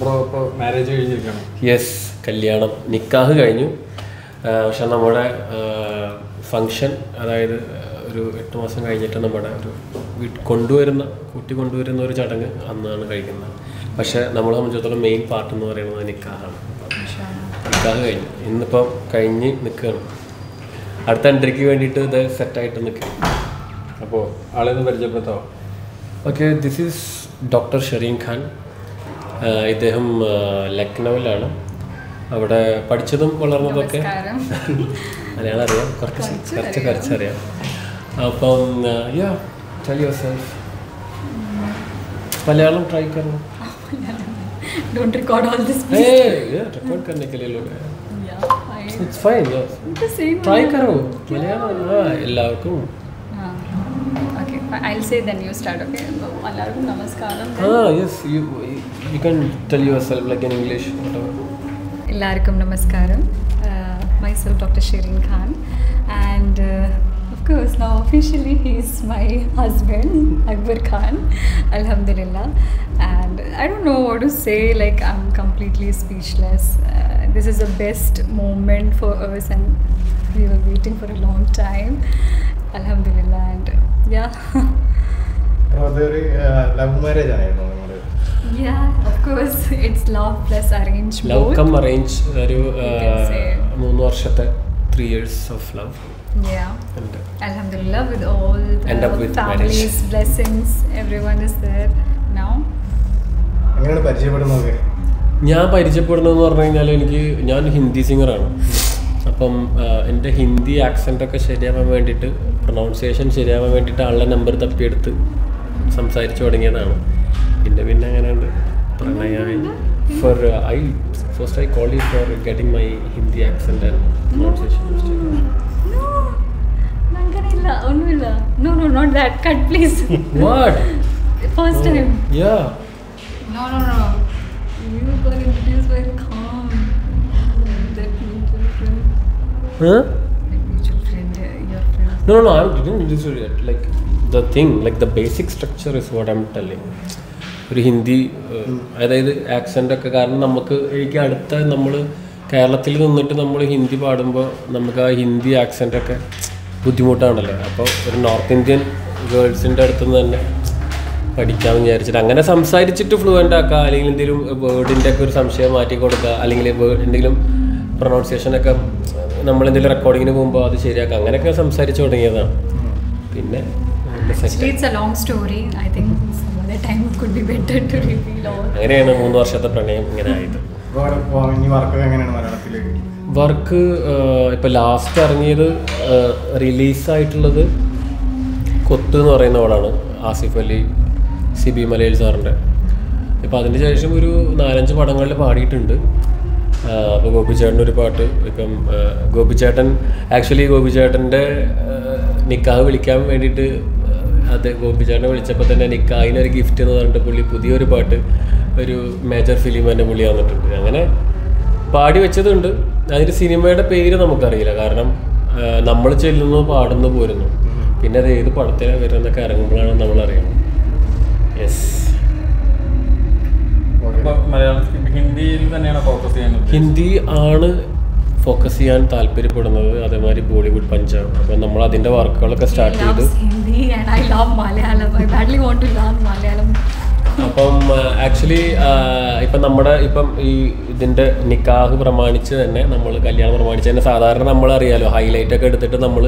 Bro ഇപ്പോൾ marriage കഴിഞ്ഞിരിക്കണം? Yes കല്യാണം. നിക്കാഹ് കഴിഞ്ഞു. പക്ഷെ നമ്മുടെ ഫങ്ഷൻ അതായത് ഒരു എട്ട് മാസം കഴിഞ്ഞിട്ട് നമ്മുടെ ഒരു വീട്ടിൽ കൊണ്ടുവരുന്ന കൂട്ടി കൊണ്ടുവരുന്ന ഒരു ചടങ്ങ് അന്നാണ് കഴിക്കുന്നത്. പക്ഷെ നമ്മളെ സംബന്ധിച്ചിടത്തോളം മെയിൻ പാർട്ട് എന്ന് പറയുന്നത് നിക്കാഹാണ്. നിക്കാഹ് കഴിഞ്ഞു. ഇന്നിപ്പം കഴിഞ്ഞ് നിൽക്കുകയാണ് അടുത്ത എൻട്രിക്ക് വേണ്ടിയിട്ട് ഇത് സെറ്റായിട്ട് നിൽക്കും അപ്പോൾ ആളെ ഒന്ന് പരിചയപ്പെടുത്താമോ okay this is doctor Shereen Khan ഇദ്ദേഹം ആ, ലക്നൗവിലാണ് അവിടെ പഠിച്ചതും വളർന്നതൊക്കെ മലയാളം അറിയാം കുറച്ച് കുറച്ച് കുറച്ചറിയാം അപ്പം yeah tell yourself Malayalam try करना Don't record all this. ए या रिकॉर्ड करने के लिए लोग हैं Yeah, I, it's fine the same. Try करो മലയാളം ആ എല്ലാവർക്കും Ah, okay, I'll say then you start, okay? Allahu Namaskaram. Ah, yes, you, you can tell yourself like in English, whatever. Illarkum Namaskaram. Uh, myself, Dr. Shireen Khan. And uh, of course, now officially he's my husband, Akbar Khan. Alhamdulillah. And I don't know what to say, like, I'm completely speechless. Uh, this is the best moment for us, and we were waiting for a long time. Yeah അതൊരു love marriage ആയിരുന്നു നിങ്ങൾ yeah of course it's love plus arranged love both cum arrange ഒരു ആ, You can മൂന്ന് വർഷത്തെ three years of love yeah ഉണ്ട് Alhamdulillah, with all End up with families, marriage. blessings, everyone is there now. പരിചയപ്പെടുന്നത് ഞാൻ പരിചയപ്പെടുന്നതെന്ന് പറഞ്ഞു കഴിഞ്ഞാൽ എനിക്ക് ഞാൻ ഹിന്ദി സിംഗറാണ് അപ്പം എന്റെ ഹിന്ദി ആക്സെന്റ് ഒക്കെ ശരിയാവാൻ വേണ്ടിയിട്ട് പ്രൊണൗൺസിയേഷൻ ശരിയാവാൻ വേണ്ടിയിട്ട് ആളുടെ നമ്പർ തപ്പിയെടുത്ത് സംസാരിച്ചു തുടങ്ങിയതാണ്. പിന്നെ പിന്നെ അങ്ങനെയുണ്ട് പ്രണയായി for I first I call you for getting my Hindi accent and pronunciation No, no no not that. Cut, please. What first time yeah Friend, uh. No, no, no, I didn't it yet. Like the thing, like the basic structure is what I'm telling. ഒരു ഹിന്ദി അതായത് accent ഒക്കെ കാരണം നമുക്ക് എനിക്ക് അടുത്ത നമ്മൾ കേരളത്തിൽ നിന്നിട്ട് നമ്മൾ ഹിന്ദി പാടുമ്പോൾ നമുക്ക് ആ ഹിന്ദി ആക്സെന്റ് ഒക്കെ ബുദ്ധിമുട്ടാണല്ലോ അപ്പോൾ ഒരു നോർത്ത് ഇന്ത്യൻ ഗേൾസിന്റെ അടുത്ത് നിന്ന് തന്നെ പഠിക്കാമെന്ന് വിചാരിച്ചിട്ട് അങ്ങനെ സംസാരിച്ചിട്ട് ഫ്ലുവന്റ് ആക്കുക അല്ലെങ്കിൽ എന്തെങ്കിലും വേർഡിന്റെ ഒക്കെ ഒരു സംശയം മാറ്റി കൊടുക്കുക അല്ലെങ്കിൽ എന്തെങ്കിലും പ്രൊണൗൺസിയേഷനൊക്കെ നമ്മളെന്തെങ്കിലും റെക്കോർഡിങ്ങിന് പോകുമ്പോൾ അത് ശരിയാക്കാം. അങ്ങനെയൊക്കെ സംസാരിച്ചു തുടങ്ങിയതാണ്. പിന്നെ Actually, it's a long story. I think some other could be better to reveal all. അങ്ങനെയാണ് മൂന്ന് വർഷത്തെ പ്രണയം ഇങ്ങനെ ആയിട്ട് വർക്ക് ഇപ്പൊ ലാസ്റ്റ് ഇറങ്ങിയത് റിലീസായിട്ടുള്ളത് കൊത്ത് എന്ന് പറയുന്ന ആളാണ്. ആസിഫ് അലി സി ബി മലയിൽ സാറിന്റെ ഇപ്പം അതിന് ശേഷം ഒരു നാലഞ്ച് പടങ്ങളിൽ പാടിയിട്ടുണ്ട്. അപ്പോൾ ഗോപിച്ചേട്ടൻ ഒരു പാട്ട് ഇപ്പം ഗോപിച്ചേട്ടൻ ആക്ച്വലി ഗോപിച്ചേട്ടന്റെ നിക്കാഹ് വിളിക്കാൻ വേണ്ടിയിട്ട് അത് ഗോപിച്ചേട്ടനെ വിളിച്ചപ്പോൾ തന്നെ നിക്കാഹിനൊരു ഗിഫ്റ്റ് എന്ന് പറഞ്ഞിട്ട് പുള്ളി പുതിയൊരു പാട്ട് ഒരു മേജർ ഫിലിം തന്നെ പുള്ളി വന്നിട്ടുണ്ട്. അങ്ങനെ പാടി വെച്ചതുണ്ട്. അതിന്റെ സിനിമയുടെ പേര് നമുക്കറിയില്ല. കാരണം നമ്മൾ ചെല്ലുന്നു പാടുന്നു പോരുന്നു. പിന്നെ അത് ഏത് പടത്തിലാണ് വരുന്നതൊക്കെ ഇറങ്ങുമ്പോഴാണ് നമ്മൾ അറിയുന്നത് യെസ് മലയാളം ഹിന്ദിയിൽ തന്നെയാണ് ഹിന്ദി ആണ് ഫോക്കസ് ചെയ്യാൻ താല്പര്യപ്പെടുന്നത് അതേമാതിരി ബോളിവുഡ് പഞ്ചാബ്. അപ്പൊ നമ്മൾ അതിന്റെ വർക്കുകളൊക്കെ സ്റ്റാർട്ട് ചെയ്തു. Loves Hindi and I love Malayalam. I badly want to learn അപ്പം ആക്ച്വലി ഇപ്പം നമ്മുടെ ഇപ്പം ഈ ഇതിന്റെ നിക്കാഹ് പ്രമാണിച്ച് തന്നെ നമ്മൾ കല്യാണം പ്രമാണിച്ച് തന്നെ സാധാരണ നമ്മൾ അറിയാലോ ഹൈലൈറ്റ് ഒക്കെ എടുത്തിട്ട് നമ്മൾ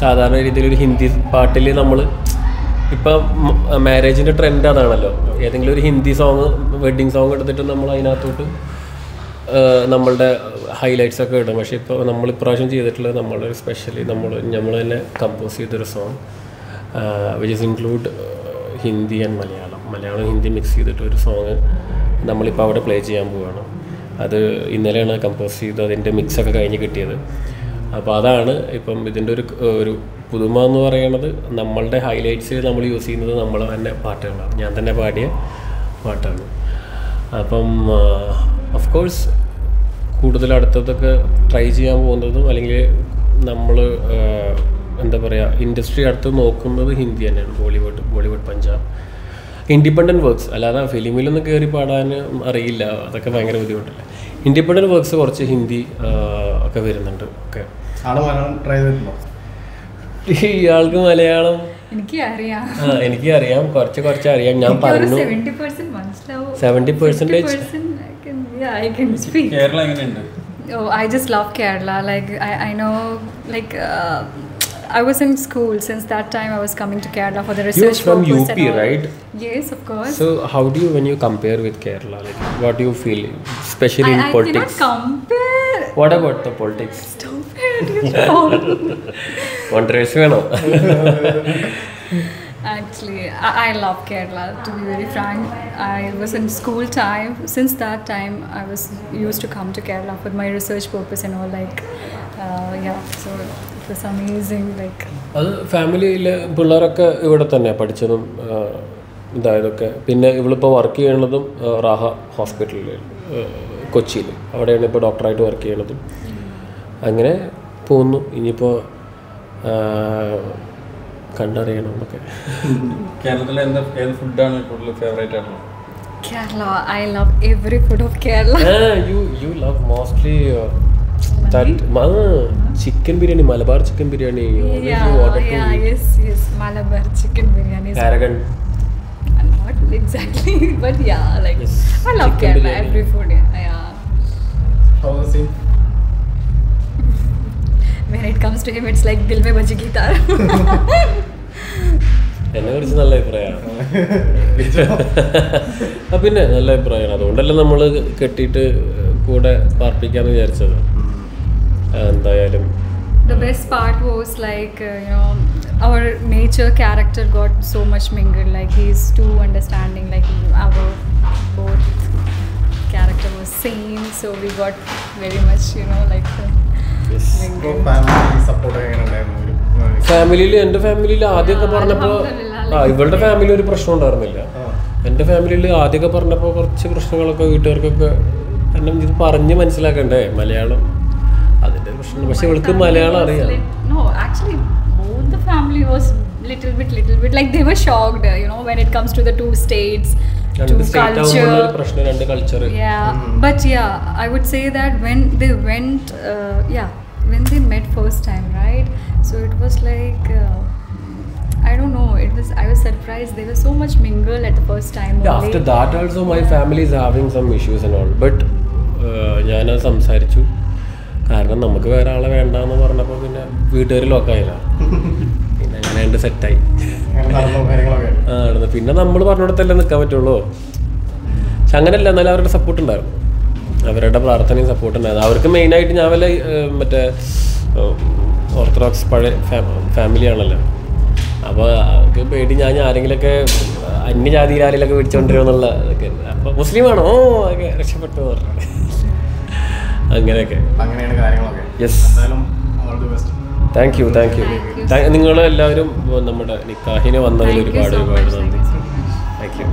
സാധാരണ രീതിയിൽ ഒരു ഹിന്ദി പാട്ടിൽ നമ്മൾ ഇപ്പം മാരേജിന്റെ ട്രെൻഡ് അതാണല്ലോ. ഏതെങ്കിലും ഒരു ഹിന്ദി സോങ് വെഡ്ഡിങ് സോങ് എടുത്തിട്ട് നമ്മൾ അതിനകത്തോട്ട് നമ്മളുടെ ഹൈലൈറ്റ്സ് ഒക്കെ ഇടും. പക്ഷേ ഇപ്പോൾ നമ്മൾ ഇപ്രാവശ്യം ചെയ്തിട്ടുള്ളത് നമ്മൾ സ്പെഷ്യലി നമ്മൾ നമ്മൾ തന്നെ കമ്പോസ് ചെയ്തൊരു song which is include Hindi and Malayalam. Malayalam Hindi mix ചെയ്തിട്ട് ഒരു സോങ് നമ്മളിപ്പോൾ അവിടെ പ്ലേ ചെയ്യാൻ പോവുകയാണ് അത് ഇന്നലെയാണ് കമ്പോസ് ചെയ്ത് അതിന്റെ മിക്സൊക്കെ കഴിഞ്ഞ് കിട്ടിയത്. അപ്പോൾ അതാണ് ഇപ്പം ഇതിന്റെ ഒരു ഒരു പുതുമ എന്ന് പറയുന്നത് നമ്മളുടെ ഹൈലൈറ്റ്സ് നമ്മൾ യൂസ് ചെയ്യുന്നത് നമ്മൾ തന്നെ പാട്ടുകളാണ്. ഞാൻ തന്നെ പാടിയ പാട്ടാണ്. അപ്പം ഓഫ് കോഴ്സ് കൂടുതൽ അടുത്തതൊക്കെ ട്രൈ ചെയ്യാൻ പോകുന്നതും അല്ലെങ്കിൽ നമ്മൾ എന്താ പറയുക ഇൻഡസ്ട്രി അടുത്ത് നോക്കുന്നത് ഹിന്ദി തന്നെയാണ്. ബോളിവുഡ് ബോളിവുഡ് പഞ്ചാബ് ഇൻഡിപെൻഡന്റ് വർക്ക്സ് അല്ലാതെ ഫിലിമിലൊന്നും കയറി പാടാൻ അറിയില്ല. അതൊക്കെ ഭയങ്കര ബുദ്ധിമുട്ടല്ലേ? ഇൻഡിപെൻഡന്റ് വർക്ക്സ് കുറച്ച് ഹിന്ദി ഒക്കെ വരുന്നുണ്ട്. ഒക്കെ. ആൾ ട്രൈ ചെയ്തിട്ടുണ്ടോ? ഇയാൾക്ക് മലയാളം? എനിക്ക് അറിയാം ആ എനിക്ക് അറിയാം കുറച്ച് കുറച്ച് അറിയാം. ഞാൻ പറഞ്ഞു. Seventy percent മനസ്സിലാവും 70% ഐ കൻ സ്പീക്ക് കേരള എങ്ങനെയുണ്ട് Oh, I just love Kerala. Like I, I know, like uh, I was in school since that time. I was coming to Kerala for the research from purpose UP, and all. right? Yes, of course. So how do you when you compare with Kerala? Like what do you feel, especially I, in I cannot politics? compare. What about the politics? Stop it! you know. Actually, I, love Kerala. To be very frank, I was in school time. Since that time, I was used to come to Kerala for my research purpose and all. Like, uh, yeah. So it was amazing. Like. അത് ഫാമിലിയിലെ പിള്ളേരൊക്കെ ഇവിടെ തന്നെ പഠിച്ചതും ഇതായതൊക്കെ പിന്നെ ഇവളിപ്പോൾ work ചെയ്യണതും Raha ഹോസ്പിറ്റലിൽ കൊച്ചിയിൽ അവിടെയാണ് ഇപ്പോൾ ഡോക്ടറായിട്ട് വർക്ക് ചെയ്യണതും അങ്ങനെ പോകുന്നു ഇനിയിപ്പോൾ കണ്ടറിയണം എന്നൊക്കെ കേരളത്തിലെ എന്താ ഏത് ഫുഡാണ് കൂടുതൽ ഫേവറേറ്റ് ആയിട്ടുള്ളത് Kerala, I love every food of Kerala. You you love mostly chicken biryani Malabar chicken biryani yeah, yeah, yes, yes. Malabar chicken biryani. is Paragon Not exactly, but yeah, like Yes, I love chicken Kerala. biryani. Every food, yeah. yeah. How was the scene? When it comes to him, it's like Dil mein baji guitar. എന്നെ കുറിച്ച് നല്ല അഭിപ്രായമാണ് ആ പിന്നെ നല്ല അഭിപ്രായമാണ് അതുകൊണ്ടല്ല നമ്മൾ കെട്ടിയിട്ട് കൂടെ പാർപ്പിക്കാന്ന് വിചാരിച്ചത് എന്തായാലും the best part was like uh, you know our nature character got so much mingled. Like he's too understanding. Like our both character was same, so we got very much you know like uh, ഫാമിലിയിൽ എന്റെ ഫാമിലിയിൽ ആദ്യമൊക്കെ പറഞ്ഞപ്പോൾ ആ ഇവളുടെ family ഒരു പ്രശ്നം ഉണ്ടായിരുന്നില്ല. എന്റെ ഫാമിലിയിൽ ആദ്യമൊക്കെ പറഞ്ഞപ്പോൾ കുറച്ച് പ്രശ്നങ്ങളൊക്കെ വീട്ടുകാർക്കൊക്കെ എന്നെ ഇത് പറഞ്ഞ് മനസ്സിലാക്കണ്ടേ? മലയാളം അതിന്റെ പ്രശ്നം. പക്ഷെ ഇവൾക്ക് മലയാളം അറിയാം. little bit, little bit like they were shocked. You know, when it comes to the two states, to culture. പ്രശ്നം രണ്ട് culture Yeah, but yeah, I would say that when they went, uh, yeah, when they met first time, right? So it was like. Uh, I don't know. It was. I was surprised. They were so much mingled at the first time. only. after that also, my family is having some issues and all. But ഞാനത് സംസാരിച്ചു കാരണം നമുക്ക് വേറെ ആളെ വേണ്ടെന്ന് പറഞ്ഞപ്പോൾ പിന്നെ വീട്ടുകാർ ലോക്കായില്ല പിന്നെ അങ്ങനെ ഉണ്ട് സെറ്റായി ആ പിന്നെ നമ്മൾ പറഞ്ഞിടത്തല്ലേ നിൽക്കാൻ പറ്റുള്ളൂ പക്ഷെ അങ്ങനെയല്ല എന്നാലും അവരുടെ സപ്പോർട്ട് ഉണ്ടായിരുന്നു അവരുടെ പ്രാർത്ഥനയും സപ്പോർട്ട് ഉണ്ടായിരുന്നു. അവർക്ക് മെയിനായിട്ട് ഞാൻ വല്ല മറ്റേ ഓർത്തഡോക്സ് പഴയ ഫാമിലി ആണല്ലോ. അപ്പോൾ അവർക്ക് പേടി ഞാൻ ആരെങ്കിലൊക്കെ അന്യജാതിയിൽ ആരെങ്കിലൊക്കെ പിടിച്ചോണ്ടിരുമെന്നുള്ള ഇതൊക്കെ. അപ്പോൾ മുസ്ലിമാണോ ഓ ഒക്കെ രക്ഷപ്പെട്ടു പറഞ്ഞു. അങ്ങനെയൊക്കെ. അങ്ങനെയാണ് കാര്യങ്ങളൊക്കെ. യെസ് എന്തായാലും all the best thank you thank you thank നിങ്ങളെല്ലാവരും നിങ്ങൾ എല്ലാവരും നമ്മുടെ നിക്കാഹിനെ വന്നതിൽ ഒരുപാട് ഒരുപാട്. നന്ദി. Thank you